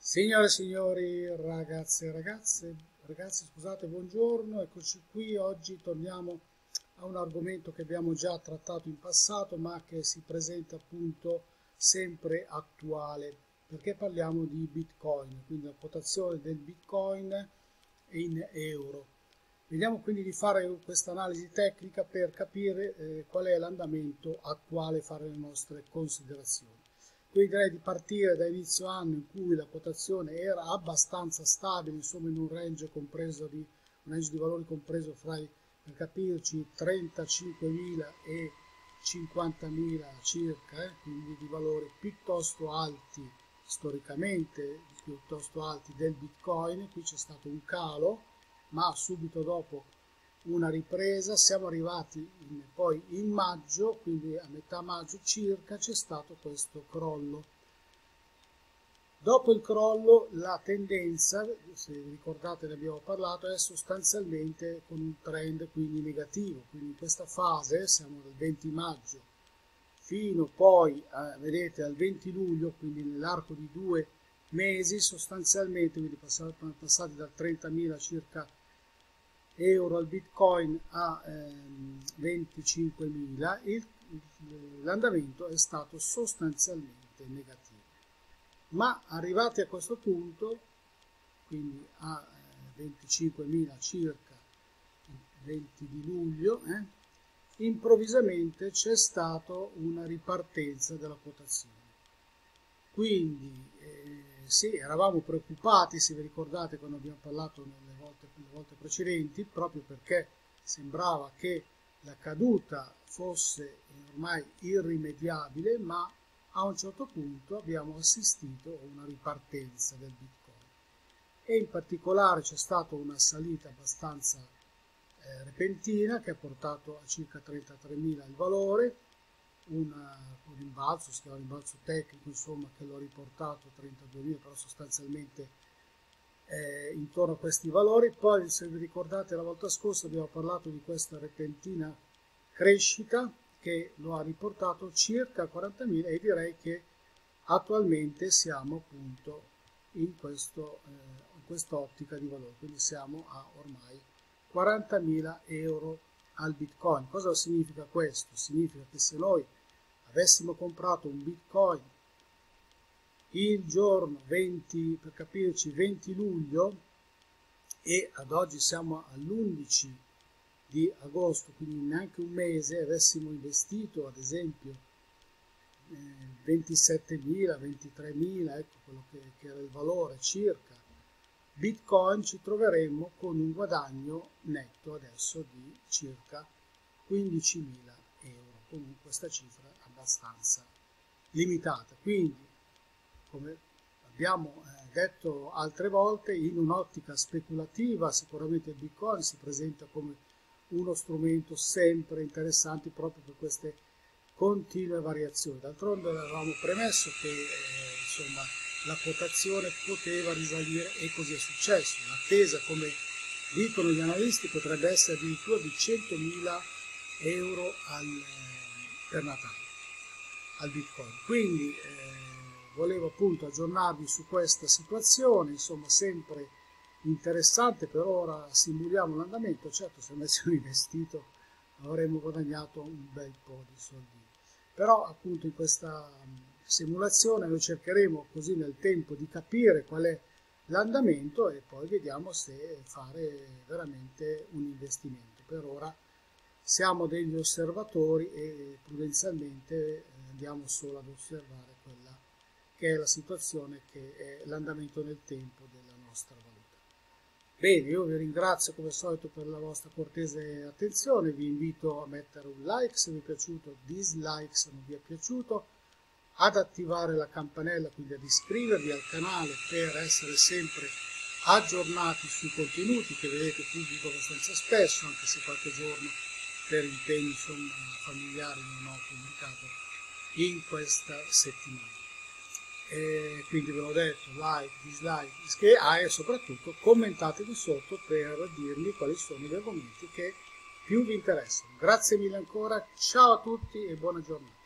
Signore e signori, ragazze e ragazze, ragazzi scusate, buongiorno, eccoci qui, oggi torniamo a un argomento che abbiamo già trattato in passato ma che si presenta appunto sempre attuale perché parliamo di Bitcoin, quindi la quotazione del Bitcoin in euro. Vediamo quindi di fare questa analisi tecnica per capire eh, qual è l'andamento attuale, fare le nostre considerazioni. Quindi direi di partire da inizio anno in cui la quotazione era abbastanza stabile, insomma in un range compreso di, un range di valori compreso fra i, per capirci, 35.000 e 50.000 circa, eh, quindi di valori piuttosto alti storicamente, piuttosto alti del Bitcoin, qui c'è stato un calo, ma subito dopo una ripresa, siamo arrivati in, poi in maggio, quindi a metà maggio circa c'è stato questo crollo. Dopo il crollo la tendenza, se ricordate ne abbiamo parlato, è sostanzialmente con un trend quindi negativo, quindi in questa fase siamo dal 20 maggio fino poi, a, vedete, al 20 luglio, quindi nell'arco di due mesi sostanzialmente, quindi passati dal 30.000 circa euro al bitcoin a ehm, 25.000 l'andamento è stato sostanzialmente negativo. Ma arrivati a questo punto quindi a eh, 25.000 circa il 20 di luglio eh, improvvisamente c'è stata una ripartenza della quotazione. Quindi eh, sì, eravamo preoccupati, se vi ricordate quando abbiamo parlato nelle volte, nelle volte precedenti, proprio perché sembrava che la caduta fosse ormai irrimediabile, ma a un certo punto abbiamo assistito a una ripartenza del Bitcoin. E in particolare c'è stata una salita abbastanza eh, repentina che ha portato a circa 33.000 il valore, una, un rimbalzo, si chiama rimbalzo tecnico, insomma, che l'ho riportato a 32.000, però sostanzialmente eh, intorno a questi valori. Poi, se vi ricordate, la volta scorsa abbiamo parlato di questa repentina crescita che lo ha riportato circa a 40.000 e direi che attualmente siamo appunto in, questo, eh, in di valore, quindi siamo a ormai 40.000 euro al bitcoin. Cosa significa questo? Significa che se noi avessimo comprato un bitcoin il giorno 20 per capirci 20 luglio e ad oggi siamo all'11 di agosto quindi neanche un mese avessimo investito ad esempio eh, 27.000 23.000 ecco quello che, che era il valore circa. Bitcoin ci troveremmo con un guadagno netto adesso di circa 15.000 euro comunque questa cifra abbastanza limitata. Quindi, come abbiamo eh, detto altre volte, in un'ottica speculativa sicuramente il Bitcoin si presenta come uno strumento sempre interessante proprio per queste continue variazioni. D'altronde avevamo premesso che eh, insomma, la quotazione poteva risalire e così è successo. L'attesa, come dicono gli analisti, potrebbe essere addirittura di 100.000 euro al, per Natale al Bitcoin. Quindi eh, volevo appunto aggiornarvi su questa situazione, insomma sempre interessante, per ora simuliamo l'andamento, certo se avessimo investito avremmo guadagnato un bel po' di soldi. Però appunto in questa simulazione noi cercheremo così nel tempo di capire qual è l'andamento e poi vediamo se fare veramente un investimento. Per ora siamo degli osservatori e prudenzialmente eh, andiamo solo ad osservare quella che è la situazione, che è l'andamento nel tempo della nostra valuta. Bene, io vi ringrazio come al solito per la vostra cortese attenzione, vi invito a mettere un like se vi è piaciuto, dislike se non vi è piaciuto, ad attivare la campanella, quindi ad iscrivervi al canale per essere sempre aggiornati sui contenuti che vedete pubblico abbastanza spesso, anche se qualche giorno per impegni familiari non ho pubblicato in questa settimana. E quindi ve l'ho detto, like, dislike, che ah, e soprattutto commentate qui sotto per dirmi quali sono gli argomenti che più vi interessano. Grazie mille ancora, ciao a tutti e buona giornata.